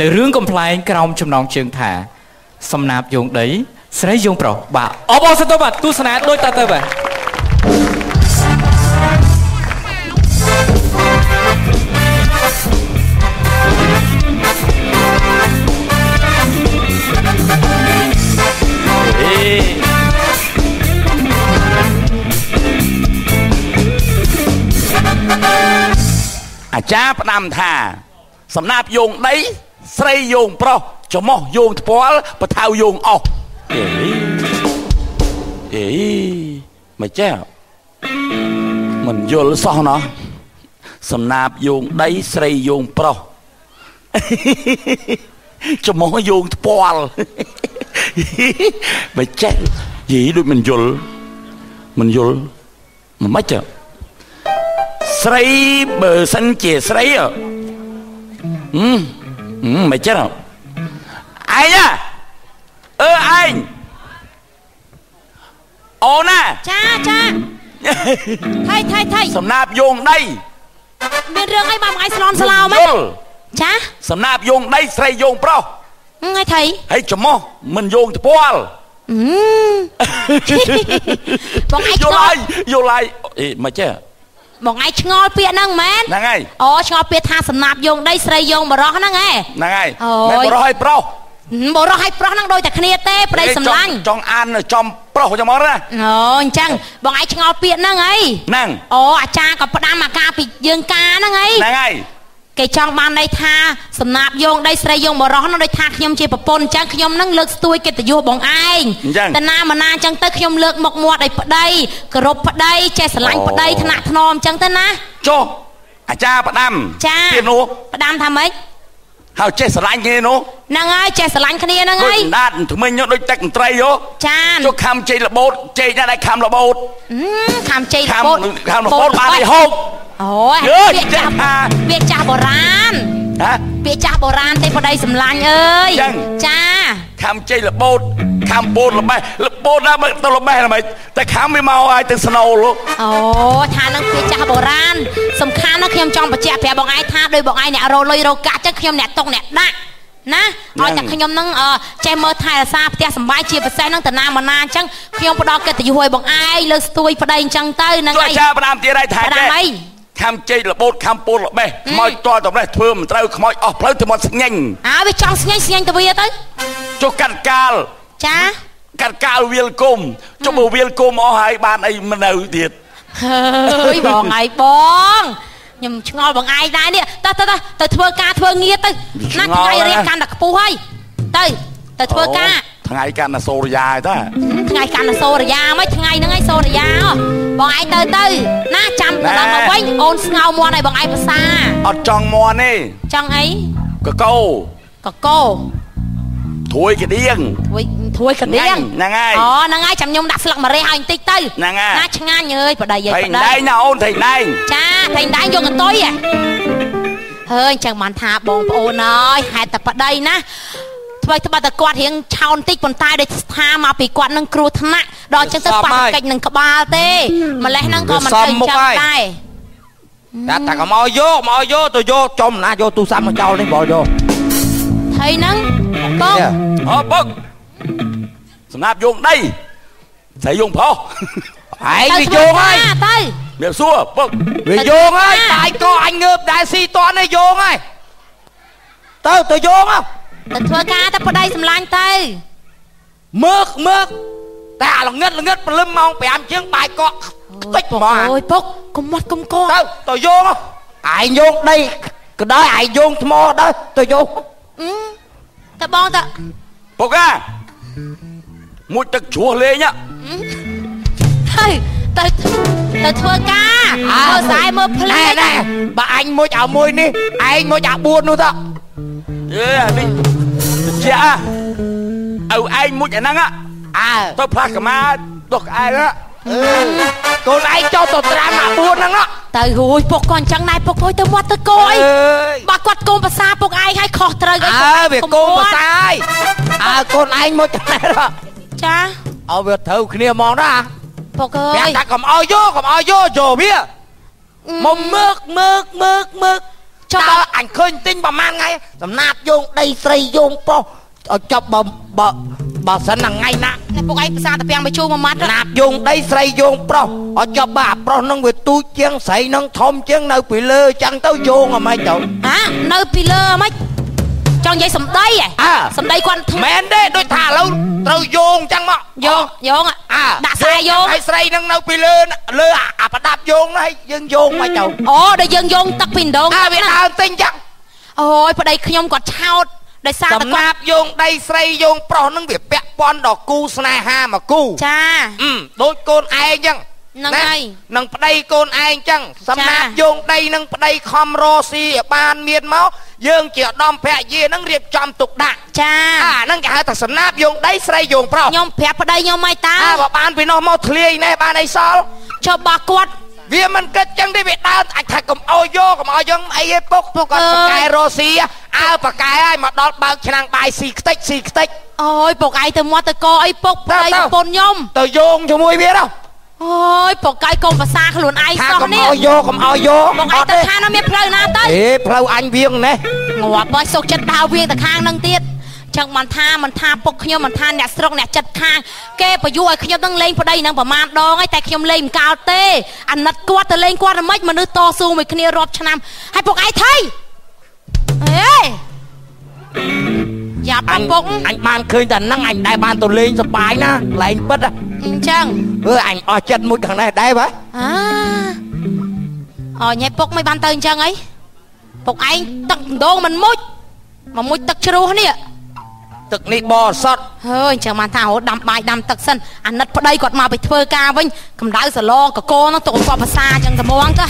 នៅរឿងកំ pl ែងក្រោមចំណងជើងថា សំណាបយោងដី ស្រីយោងប្រុសបាទអបអរសាទរបាទទស្សនាដូចតទៅបាទអាចារ្យផ្ដាំថា សំណាបយោងដី ស្រីយោងប្រុសច្រមុះយោងថ្ពាល់បថៅយោងអស់អេអេមិនចេះមិនយល់សោះណោះសំណាបយោងដីស្រីយោងប្រុសច្រមុះយោងថ្ពាល់មិនចេះយីដូចមិនយល់មិនយល់មិនម៉េចទេស្រីបើសិនជាស្រីហ៎ហឹ មហឹមមិនចេះហ៎ឯងហ៎អឺឯងអូនណាចាចាថៃថៃថៃសំណាបយោងដីមានរឿងអីមកបងឯងស្លន់ស្លោមយហ៎ល់ចាសំណាបយោងដីស្រីយោងប្រុសហឹមឯងថៃហើយច្រមុះមិនយោងថ្ពាល់ហឹមបងឯងយឆ្ងល់ហើល់យយល់ហើយអេមិនចេះ បងឯងឆ្ងល់ពាក្យហ្នឹងមែនហ្នឹងហើយអូឆ្ងល់ពាក្យថាសំណាបយោងដីស្រីយោងបរោះហ្នឹងហ៎ហ្នឹងហើយអូយមិនប្រុសឲ្យប្រុសហឹមបរោះឲ្យប្រុសហ្នឹងដូចតែគ្នាទេប្តីសម្លាញ់ចង់អាននៅចំប្រុសចាំមកណាអូអញ្ចឹងបងឯងឆ្ងល់ពាក្យហ្នឹងអីហ្នឹងអូអាចារ្យក៏ផ្ដាំអាការពីយើងការហ្នឹងអីហ្នឹងហើយ គេចង់បានន័យថាសំណាបយោងដីស្រីយោងបរោះហ្នឹងដូចថាខ្ញុំជាប្រពន្ធអញ្ចឹងខ្ញុំហ្នឹងលើកស្ទួយកិត្តិយសបងឯងតណាមណាអញ្ចឹងទៅខ្ញុំលើកមុខមាត់ឲ្យប្តីគោរពប្តីចេះស្រឡាញ់ប្តីថ្នាក់ថ្នមអញ្ចឹងទៅណាចុះអាចារ្យផ្ដាំចាទៀតនោះផ្ដាំថាម៉េចហើយចេះស្រឡាញ់គេនោះហ្នឹងហើយចេះស្រឡាញ់គ្នាហ្នឹងដូចហើយដាតថ្មិញនោះដូចទឹកកន្ត្រីយោចានចុះខំជ័យលបោតជ័យណាស់ដែរខំលបោតអឺខាំជ័យខំរបូតខំលបោតបានឲ្យហូប អូយើយយពាក្យចាស់ចេះថាពាក្យចាស់បុរាណហ៎ពាក្យចាស់បុរាណទេប្តីសម្លាញ់អើយចឹងចាខំជ័យលបោតខំបូតលបេះលបោតណាមកទៅលបេះហ្មងតែខំវាមកឲ្យទៅស្នូលអូថានឹងពាក្យចាស់បុរាណសំខាន់ណាស់ខ្ញុំចង់បញ្ជាក់ប្រាប់បងឯងថាដោយបងឯងអ្នករលុយរកកាក់ចឹងខ្ញុំអ្នកតុកអ្នកដាក់ណាឲ្យតែខ្ញុំនឹងអឺចេះមើលថែរក្សាផ្ទះសម្បែងជាពិសេសនឹងតាណាមណាអញ្ចឹងខ្ញុំផ្ដល់កិត្តិយសឲ្យបងឯងលើកស្ទួយប្តីអញ្ចឹងទៅហ្នឹងចុះហើយអាចារ្យផ្ដាំទៀតឲ្យថាផ្ដាំអី ខំជ័យលបោតខំពូលលបេះខ្មោចតតម្លេះធ្វើមិនត្រូវខ្មោចអស់ផ្លូវទៅមកស្ញែងអើវាចង់ស្ញែងស្ញែងទៅវាទៅចុះកាត់កាលចាកាត់កាលវាលគុំចុះបើវាលគុំអស់ហើយបានអីមិននៅទៀតហើយបងឯងបងខ្ញុំឆ្ងល់បងឯងដែរនេះតោះតោះតោះទៅធ្វើការធ្វើងារទៅណាថ្ងៃរៀបកាន់តែខ្ពស់ហើយទៅទៅធ្វើការ ថ្ងៃកាន់តែសូរិយាហើយតាថ្ងៃកាន់តែសូរិយាមិនថ្ងៃហ្នឹងឯងសូរិយាហ៎បងឯងទៅទៅណាចាំទៅដល់មកវិញអូនស្ងោមន់ឲ្យបងឯងភាសាអត់ចង់មន់ទេចង់អីកកោកកោធួយកដៀងធ្វើធ្វើកដៀងហ្នឹងហើយអូហ្នឹងហើយចាំខ្ញុំដាក់ស្លឹកម្រះឲ្យបន្តិចទៅហ្នឹងហើយណាឆ្ងាញ់អើយប្តីអើយថៃប្តីដែងណាអូនថៃដែងចាថៃដែរយកកន្ទុយហ៎ហើយអញ្ចឹងបានថាបងប្អូនអើយហេតុតែប្តីណា ធ្វើត្បិតតែគាត់រៀងឆោនតិចប៉ុន្តែដូចស្ថាមកពីគាត់នឹងគ្រោះថ្នាក់ដល់អញ្ចឹងទៅប៉ះកិច្ចនឹងក្បាលទេម្លេះហ្នឹងក៏មិនទៅអញ្ចឹងដែរតែតែកុំឲ្យយកមកឲ្យយកទៅយកចំណាយកទូរស័ព្ទមកចោលនេះបងយកថៃហ្នឹងបងអើពុកសម្រាប់យោងដីស្រីយោងប្រុសឯងវាយកហើយទៅមានសួរពុកវាយកហើយតាយកអញងើបដែរស៊ីតនេះយកហើយទៅទៅយកហ៎ ទៅធ្វើការទៅប្តីសម្លាញ់ទៅមើកមើកតែអាល្ងិតល្ងិតព្រលឹមម៉ោង5ជាងបាយកក់តិចហ្មងអូយពុកកុំមាត់កុំកទៅទៅយកហ៎ឯងយកដីក៏ដោយឯងយកថ្មដែរទៅយកទៅបងទៅពុកអាមួយទឹកជ្រោះលេងហ៎ទៅទៅទៅធ្វើការមើលស្អែមើលផ្លែណែណែបើអញមួយឲ្យមួយនេះឯងមួយឲ្យ4នោះទៅអេ អានេះជាអើឯងមួយអាហ្នឹងហ៎អើទៅផ្លាស់កម្មាទុកឯងហ៎កូនឯងចោលទៅត្រាំអា4ហ្នឹងហ៎ទៅរួយពុកក៏អញ្ចឹងដែរពុកអើយទៅមាត់ទៅកអីអើយបើគាត់កុំភាសាពុកឯងឲ្យខុសត្រូវអីអើវាកូនភាសាហើយអើកូនឯងមួយតែទៅចាឲ្យវាត្រូវគ្នាហ្មងណាពុកអប្រាប់ើយថាកុំឲ្យយកកុំឲ្យយកយកវាមកមើកមើកមើកមើក ចុះដើរអញឃើញទិញប្រហែលថ្ងៃសំណាបយោងដីស្រីយោងប្រុសឲ្យចប់បើបើបើសិនណាថ្ងៃណានេះពុកឯងភាសាតាពាំងបញ្ជូមួយម៉ាត់ណាបយោងដីស្រីយោងប្រុសឲ្យចប់បើអាប្រុសនឹងវាទូចជាងស្រីនឹងធំជាងនៅពីលើអញ្ចឹងទៅយោងអាម៉េចទៅហានៅពីលើហ្មង ចង់និយាយសំដីហ៎អើសំដីគាត់ធ្វើមែនទេដូចថាឥឡូវត្រូវយោងអញ្ចឹងមកយោងយោងអើដាក់ខ្សែយោងហើយស្រីនឹងនៅពីលើលើអាអាប្រដាប់យោងនោះហើយយើងយោងមកទៅអូដល់យើងយោងទឹកពីដងអើវាដើរទិញអញ្ចឹងអូយប្តីខ្ញុំគាត់ឆោតដោយសារតែសំគាត់ណាបយោងដីស្រីយោងប្រុសនឹងវាពាក់ព័ន្ធដល់គូស្នេហាមកគូចាអឺដូចកូនឯងអញ្ចឹង ហ្នឹងហើយនឹងប្តីកូនឯងអញ្ចឹងសំណាបយោងដីនឹងប្តីខំរកស៊ីឲ្យបានមានមកយើងជាឧត្តមភរិយានឹងរៀបចំទុកដាក់ចាអាហ្នឹងគេហៅថាសំណាបយោងដីស្រីយោងប្រុសខ្ញុំប្រាប់ប្តីខ្ញុំឲ្យតាអាបើបានពីនោះមកធ្លាយណែបានអីសល់ចុះបើគាត់វាមិនគិតចឹងទេវាដើរអាចថាកុំអោយយកកុំអោយយើងអីឯពុកពុកគាត់អើយប្រកែរស់ស៊ីអើប្រកែហើយមកដល់បើកឆ្នាំងបាយស៊ីខ្ទេចស៊ីខ្ទេចអូយពុកឯងទៅមាត់ទៅកអីពុកប្តីទៅទៅប្រពន្ធខ្ញុំទៅយោងជាមួយវាទៅ អូយពុកឯងកុំភាសាខ្លួនឯងថាសោះកុំនេះអោយយកកុំអោយយកពុកឯងទៅខាងនោះមានផ្លូវណាទៅអេផ្លូវអញវៀងណេះងាប់បើសុកចិត្តដើរវៀងទៅខាងនឹងទៀតចឹងមិនថាមិនថាពុកខ្ញុំមិនថាអ្នកស្រុកអ្នកចិត្តខាងគេបញ្យុឲ្យខ្ញុំនឹងលេងប្តីនឹងប្រមាណដងហើយតែខ្ញុំលេងមិនកាលទេអាណិតគាត់ទៅលេងគាត់មិនមនុស្សតស៊ូមួយគ្នារាប់ឆ្នាំហើយពុកឯងថៃអេយ៉ាអប៉ញពុកអញបានឃើញតែហ្នឹងអញដែរបានទៅលេងសប្បាយណាកន្លែងពិតហ៎អញ្ចឹង អឺអញអស់ចិត្តមួយខាងនេះដែរបើអាអូញ៉ែពុកមិនបានទៅអញ្ចឹងអីពុកឯងទឹកម្ដងមិនមុជមកមុជទឹកជ្រោះនេះទឹកនេះបរិសុទ្ធហើយអញ្ចឹងបានថារត់ដាំបាយដាំទឹកសិនអាណិតប្តីគាត់មកពីធ្វើការវិញកម្ដៅសឡកកនោះទុកគាត់ភាសាអញ្ចឹងត្មងទៅ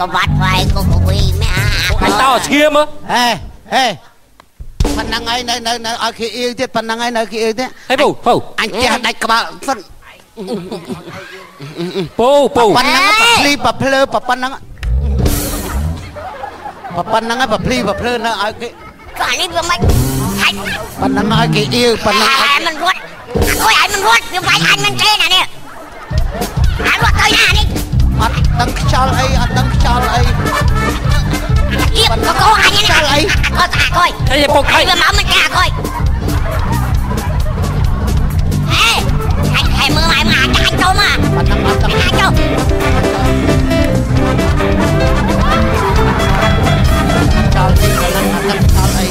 ក់ខ្សែក្បាត់វាយកុកវីមែអាអញតោឈាមមើលហេហេប៉ុណ្ណឹងហើយនៅនៅនៅឲ្យគេអៀងទៀតប៉ុណ្ណឹងហើយនៅគេអៀងទៀតហេពូពូអញចេះដាច់ក្បាលសិនពូពូប៉ុណ្ណឹងបភ្លីបភ្លើប៉ុណ្ណឹងប៉ុណ្ណឹងហើយបភ្លីបភ្លើនៅឲ្យគេក៏នេះវាមិនហាច់ប៉ុណ្ណឹងឲ្យគេអៀងប៉ុណ្ណឹងអាឲ្យយមិនរត់អើយអាយមិនរត់វាវាយអញមិនទេណានេះអាយរត់ទៅណានេះ អត់ដឹងខ្យល់អីអត់ដឹងខ្យល់អីទៀតក៏កោអញនេះអីអត់អាកុយហេពុកហេវាមកមិនកាកុយហេហាច់ហេមើលមកអាចអាចទៅមកប៉ុណ្ណឹងអត់ដឹងអាចទៅខ្យល់អីប៉ុណ្ណឹងអត់ដឹងខ្យល់អី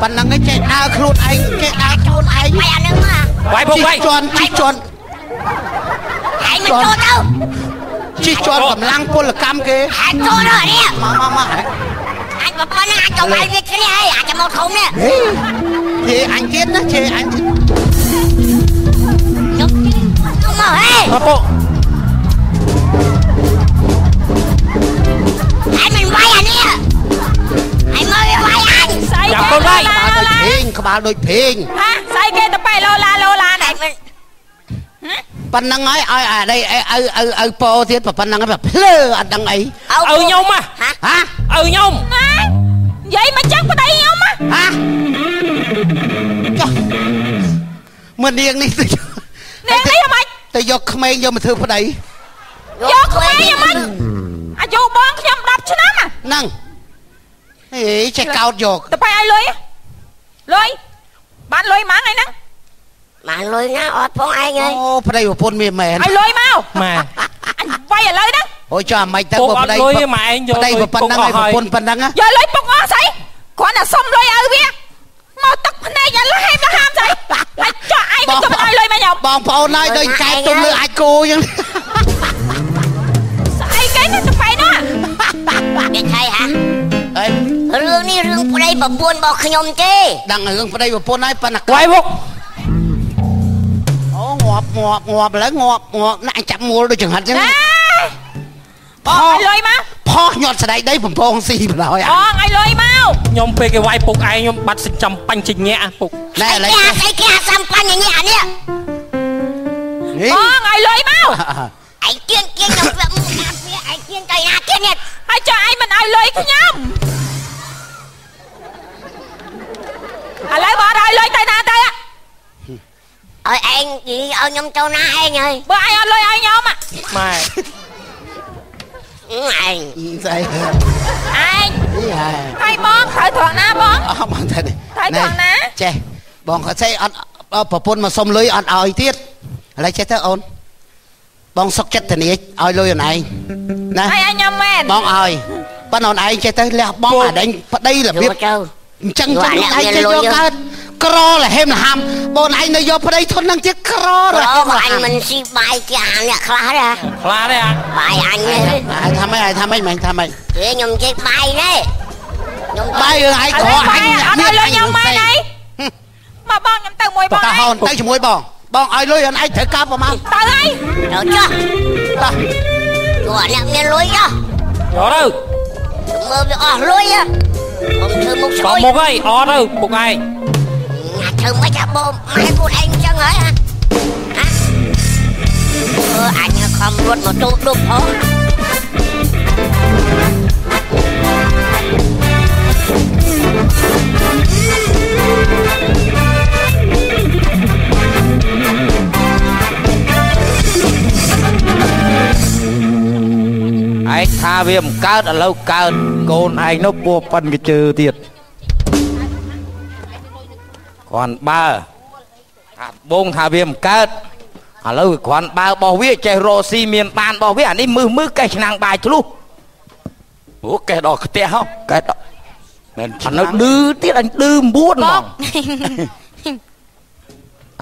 ប៉ុណ្ណឹងឯងចេះដើរខ្លួនឯងចេះដើរខ្លួនឯងវាយអានឹងមកវាយពុកវាយជន់ជិះជន់ ហើយមិនចូលទៅជិះជន់កម្លាំងពលកម្មគេហើយចូលទៅនេះមកមកមកហេអញប្រពន្ធអាចទៅវាយវាគ្នាហើយអាចមកធំនេះជេរអញទៀតណាជេរអញទៀតយកមកហេអពុកហើយមិនវាយអានេះហើយមើលវាវាយអញស្អីចាំកូនវាយក្បាលដូចភេងក្បាលដូចភេងហាស្អីគេទៅប៉ែឡូឡាឡូឡា ហើ នេះ យមិន ប៉ុណ្ណឹងហើយឲ្យអានេះឲ្យឲ្យឲ្យឲ្យពោទៀតប៉ុណ្ណឹងហើយភ្លើអត់ដឹងអីអើឪខ្ញុំហ៎ហ៎ហាឪខ្ញុំនិយាយមកចឹងប្តីខ្ញុំហ៎ហាចុះមើលនាងនេះទៅនាងនេះហ្មងទៅយកក្មេងយកមកធ្វើប្តីយកក្មេងហ្មងអាយុបងខ្ញុំ10ឆ្នាំហ៎ហ្នឹងហេចេះកោតយកទៅប៉ែឲ្យលុយលុយបានលុយហ្មងឯហ្នឹង បានលុយណាអត់ផងឯងហើយអូប្តីប្រពន្ធមានមែនឲ្យលុយមកម៉ែអញវាយឥឡូវហ្នឹងអូចុះអាម៉េចទៅពុកបើអប្តីត់លុយទេម៉ែឯងយកប្តីលុយប៉ុណ្ណឹងពុកអហើយស់ហើយប្រពន្ធប៉ុណ្ណឹងណាយកលុយពុកអស់ស្អីគ្រាន់តែសុំលុយឲ្យវាមកទឹកភ្នែកឥឡូវហេបទៅហាមស្អីហើយចុះឯងមិនទៅឲ្យលុយមកខ្ញុំបងប្អូនហើយដូចកែទុំលើអាចគោអញ្ចឹងស្អីគេទៅប៉ែនោះនិយាយហ่ะអេរឿងនេះរឿងប្តីប្រពន្ធរបស់ខ្ញុំទេដឹងរឿងប្តីប្រពន្ធហើយប៉ុណ្ណាវាយពុកអូ ងាប់ងាប់ងាប់ឥឡូវងាប់ងាប់ណាស់ចាប់មូលដូចចង្ហិតអញ្ចឹងអេបងឲ្យលុយមកផោះញាត់ស្ដែកដីបំពងស៊ីបណ្ដោយបងឲ្យលុយមកខ្ញុំពេលគេវាយពុកឯងខ្ញុំបាត់សិចាំបាញ់ជញាក់ពុកណែឥឡូវគេស្អីគេអាសំខាន់យ៉ាងនេះអានេះហបងឲ្យលុយមកឯងគៀងគៀងខ្ញុំវាមកណាវាឯងគៀងទៅណាគៀងនេះហើយចុះឯងមិនឲ្យលុយខ្ញុំឥឡូវបងឲ្យលុយទៅណាទៅឲ្យឯងនិយាយឲ្យខ្ញុំចូលណាឯងហើយបើឯងអត់លុយឲ្យខ្ញុំហ៎ម៉ែអឺឯងស្អីឯងនេះហើយហើយបងត្រូវត្រង់ណាបងអស់បងទៅនេះត្រូវត្រង់ណា ចេះបងគាត់ស្អីអត់អត់ប្រពន្ធមកសុំលុយអត់ឲ្យទៀតឥឡូវចេះទៅអូនបងសុកចិត្តធានាឲ្យលុយអូនឯងណាហើយឲ្យខ្ញុំមែនបងឲ្យប៉ុន្តែអូនឯងចេះទៅលះបងអាដេញប្តីរបៀបយកទៅអញ្ចឹងចឹងឯងចេះយកកើត ក្រលហេមលហាំបងឯងនៅយកប្តីធន់នឹងទៀតក្រលប្រហេមលអញហាំមិនស៊ីបាយជាអ្នកខ្លះដែរខ្លាទេអាបាយអញទេអាថាម៉េចអាថាម៉េចមិនថាម៉េចគេខ្ញុំជិះបាយនេះខ្ញុំបាយរឿងឯងឥក្រឡូវអបាយញអត់ឲ្យលុយខ្ញុំមែនអីមកបងខ្ញុំទៅមួយបបងកឯងហោនទៅជាមួយបងបងឲ្យលុយអូនឯងត្រូវការប្រមាណទៅហើយទៅចុះតោះព្រោះអ្នកមានលុយចុះយកទៅមើលវាអស់លុយខ្ញុំធ្វើមុខស្បរួកយមុខអីអត់ទៅពុកឯងណា ធ្វើមិនថាបងម៉ែខ្លួនឯងចឹងហើយហ៎ហ៎អឺអញខំរត់មកទូដុបផងឯងថាវាមិនកើតឥឡូវកើតកូនឯងនោះពោះប៉ិនកជើទៀត គ្រាន់បើអាបងថាវាមិនកើតឥឡូវវាគ្រាន់បើរបស់វាចេះរកស៊ីមានបានរបស់វាអានេះមើសមើសកេះឆ្នាំងបាយធ្លុះអូកេះដល់ផ្ទះហ៎កេះដល់មែនអានៅឌឺទៀតអញឌឺ9ហ្មបងង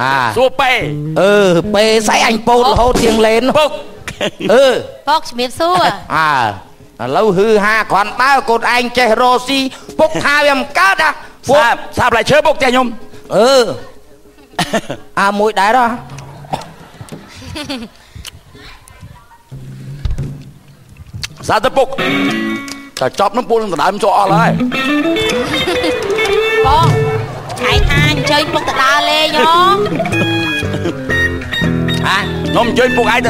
អាសួរប៉ែអឺពេលស្អីអញពោតរហូតទៀងលេននោះពុកអឺបងជំរាបសួរអើឥឡូវហឺហាគ្រាន់បើកូនឯងចេះរកស៊ីពុកថាវាមិនកើតអាពួកសាបសាប lại ឈើពុកផ្ទះខ្ញុំ អឺអាមួយដែរហ៎សាទៅពុកតែចប់នឹងពួកនឹងដណ្ដើមចូលអស់ហើយបងថ្ងៃថាអញ្ជើញពុកទៅដើរលេងហ៎អាខ្ញុំអញ្ជើញពុកឯង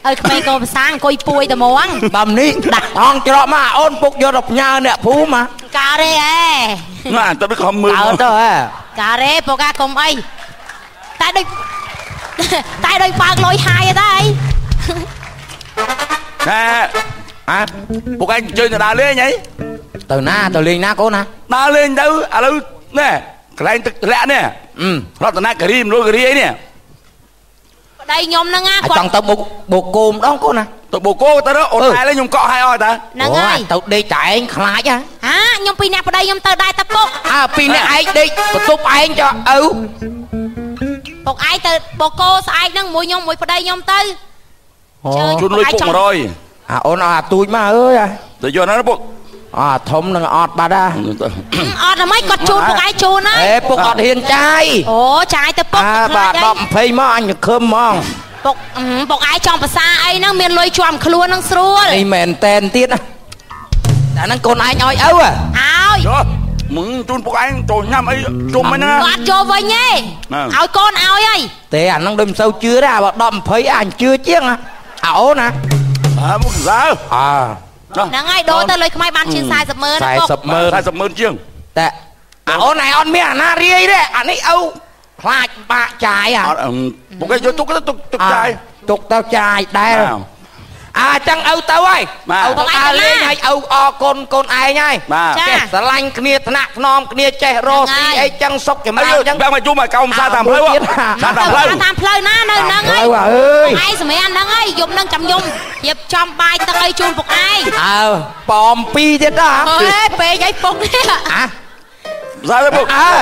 ទៅដើរលេងទេពុកអាដើរលេងហ៎បាទសាមួយយកអើអាតំណងហ៎ណាមិនបានតំណងម៉េះពីអ្នកឪកូនឪក្មេងកូនភាសាអង្គុយពួយតែហ្មងបំនេះដាក់ថងច្រកមកអូនពុកយកទៅផ្ញើអ្នកភូមិការទេអេណាទៅខំមើលអើទៅហ៎ការទេពុកអាកុំអីតែដូចតែដូចបើកលុយហាយទេអីណែអាពុកឯងអញ្ជើញទៅដើរលេងអីទៅណាទៅលេងណាកូនណាដើរលេងទៅឥឡូវណែកន្លែងទឹកធ្លាក់នេះអឺរតនគិរីមរុលគិរីអីនេះ ប្តីខ្ញុំហ្នឹងណាអាចគាចត់ង់ទៅបុកបុកគោម្ដងកូនណាទៅបូកោទៅអូនតែលេងខ្ញុំកក់ឲ្យអស់តាហ្នឹងហើយអូទៅដេកតែឯងខ្លាចហ៎ហាខ្ញុំពីរអ្នកប្តីខ្ញុំទៅដែរតែពុកអើពីរអ្នកឯងដេកបន្ទប់ឯងចុះឪពុកឯងទៅបកគោស្អែកហ្នឹងមួយខ្ញុំមួយប្តីខ្ញុំទៅជើញជូនលុយពុក100អាអូនអត់អាទូចមកអើយអាទៅយកណាពុក អត់ធំនឹងអត់បាត់ណាអត់ហ្មងគាត់ជូនពុកឯងជូនហើយអេពុកអត់ហ៊ានចាយអូចាយទៅពុកបាទ10 20មកអញខឹមហ្មងពុកពុកឯងចង់ភាសាអីហ្នឹងមានលុយជាប់ខ្លួនហ្នឹងស្រួលនេះមែនតែនទៀតណាតែហ្នឹងកូនឯងឲ្យឪឲ្យมึงជូនពុកឯងចូលញ៉ាំអីជុំហ្នឹងអត់ចូលវិញទេឲ្យកូនឲ្យហើយទេអាហ្នឹងដូចមិនសូវជឿទេអា10 20អញជឿជាងអាអូនណាអាមកសើអើ ហ្នឹងហើយដូរទៅលុយខ្មែរបានជាង40ម៉ឺនណាពុក40ម៉ឺន40ម៉ឺនជាងតែអាអូនឯងអត់មានអាណារាយទេអានេះឪខ្លាចបាក់ចាយអាអត់ពុកឯងយកទុកទៅទុកទុកចាយទុកទៅចាយដែរបាទ អាចឹងឪទៅហើយបាទឪទៅដើរលេងហើយឪអរគុណកូនឯងហើយបាទចាចេះស្រឡាញ់គ្នាថ្នាក់ថ្នមគ្នាចេះរស់ស៊ីអីចឹងសុខចម្អើរើនយចឹងបែរមកជុំឲ្យកោមសាតាមផ្លូវទៀតសាតាមផ្លូវតាមផ្លូវណានៅហ្នឹងផ្លូហើយវអើយឯងសម្រាប់ហ្នឹងហើយយប់ហ្នឹងចាំខ្ញុំរៀបចំបាយទឹកអីជូនពុកឯងអើប៉មពីរទៀតដល់អើយពេកអីពុកនេះអាសាទៅពុកអើ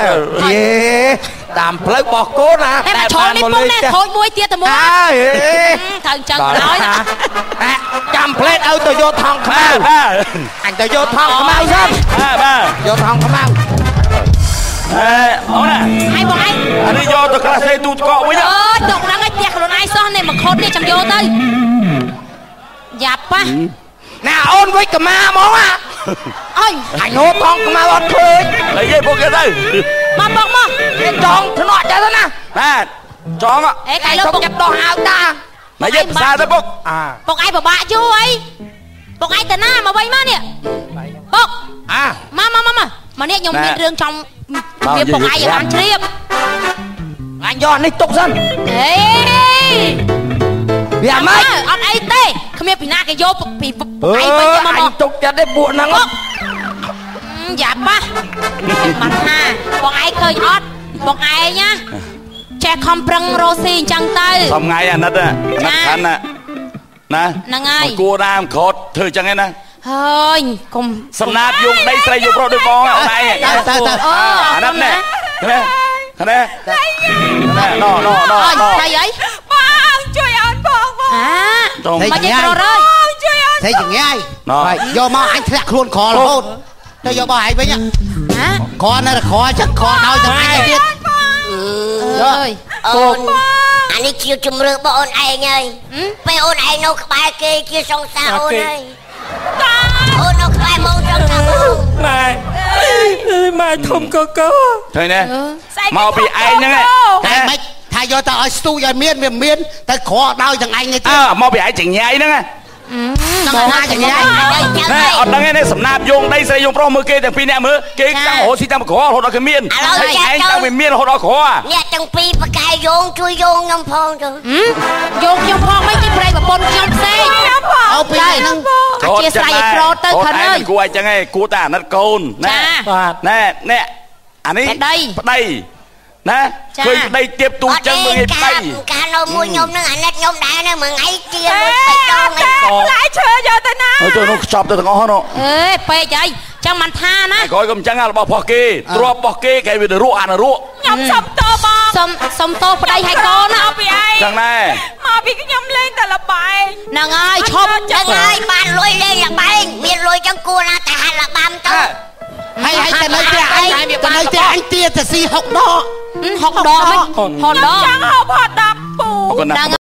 យេតាមផ្លូវបោះកូនណាតែមកឈរនេះពុកនេះខូចមួយទៀតទៅមកអើយត្រូវអញ្ចឹងដល់ក្រោយណា អាចាំផ្លេតឪទៅយកថងខ្មៅបាទបាទអញទៅយកថងខ្មៅសិនបាទបាទយកថងខ្មៅអេអូនណាហើយបងឯងអានេះយកទៅក្រាស់សេទូទឹកកកវិញអើយទុកហ្នឹងឲ្យផ្ទះខ្លួនឯងសោះនេះមកខុតនេះចាំយកទៅយ៉ាប់ប៉ះណាអូនវិចកម្មាហ្មងអាអញអញហូបផងខ្មៅអត់ឃើញអីគេពុកគេទៅមកបងមកគេចង់ធ្នាក់ចឹងទៅណាណាចងអេកាយលើសុំពុកចិត្តដោះហៅតា ណាយេភាសាទៅពុកអាពុកឯងពិបាកយូរអីពុកឯងទៅណាមកវិញមកនេះពុកអាមកមកមកមកមកនេះខ្ញុំមានរឿងចង់វាពុកឯងឲ្យបានជ្រាបអញយកនេះទុកសិនហេវាអាម៉េចអត់អីទេគ្មានពីណាគេយកពីពុកអើឯងវិញទៅមកអញមកទុកចិត្តទេពួកហ្នឹងពុកយ៉ាប៉ះមិនថាបងឯងឃើញអត់បងឯងណា ចេះខំប្រឹងរស់ស៊ីអញ្ចឹងទៅសំថ្ងៃអាណិតអាណិតខាន់ណាណាហ្នឹងហើយគួរតាមក្រត់ធ្វើអញ្ចឹងឯណាហើយកុំសំណាបយងដីស្រីយងប្រុសដូចបងអូនឯងតើតើតើអូអាណិតនេះណាណាណាណោណោណោអើយណោស្អីអីបងជួយអូនបងបងអាចង់មកយកក្ររើយបងជួយអូន thế chừng nghe ai ណោ Rồi, vô mau anh ធ្លាក់ខ្លួនខរហូតទៅយកបងឯងវិញហាខនៅតែខចឹងខដោយទាំងអញទៅទៀត អើយអូនអានេះជាជំរឿបងអូនឯងហើយពេលអូនឯងនៅក្បែរគេជាសង្សារអូនហើយអូននៅក្បែរមកចឹងណាបងម៉ែម៉ែធំកកឃើញទេមកពីឯងហ្នឹងតែមិនថាយកទៅឲ្យស្ទូចឲ្យមានវាមានទៅខដោយទាំងអញទៅអើទៀតមកពីឯងចង្ញៃហ្នឹងដល់ណា ចឹងឯងអីចឹងណែហើយអត់ដឹងទេសំណាបយងដីស្រីយងប្រុសមើលគេទាំងពីរអ្នកមើលគេតាំងរហូតស៊ីតាំងក្ររហូតដល់គេមានហើយឯងតាំងវាមានរហូតដល់ក្រអ្នកទាំងពីរបកែយងជួយយងខ្ញុំផងទៅយកខ្ញុំផងមិនជីប្រៃប្រពន្ធខ្ញុំផ្សេងអូពីហ្នឹងអធិស្ឋានឲ្យក្រទៅខិនអើយគួរអញ្ចឹងឯងគួរតែអាណិតកូនណែចាណែណែអានេះប្តីប្តី ណាចាឃើញប្តីទៀបទូចឹងមើលគេប្តីកាលនៅមួយខ្ញុំនឹងអាណិតខ្ញុំដែរនៅមួយថ្ងៃជាមួយបៃតងឯងផ្លែឈើយកទៅណាហើយចូលនោះខ្ចប់ទៅទាំងអស់នោះអេពេកអីចាំមិនថាណាឯក្រោយកុំចឹងអារបស់ផោះគេទ្របរបស់គេគេវាទៅរក់អានរក់ខ្ញុំសុំតបបងសុំសុំទោសប្តីឲ្យកូនណាមកពីឯងចឹងដែរមកពីខ្ញុំលេងតែលបែងហ្នឹងហើយឈប់ចឹងហើយបានលុយលេងល្បែងមានលុយចឹងគួរណាតែហាត់ល្បាំទៅ ហើយហើយទៅនៅផ្ទះអញទៅនៅផ្ទះអញទៀតទៅស៊ី6ដកហុកដកមិនហុកដកចង់ហូបហត់ដល់ពូអរគុណណាស់ហ្នឹង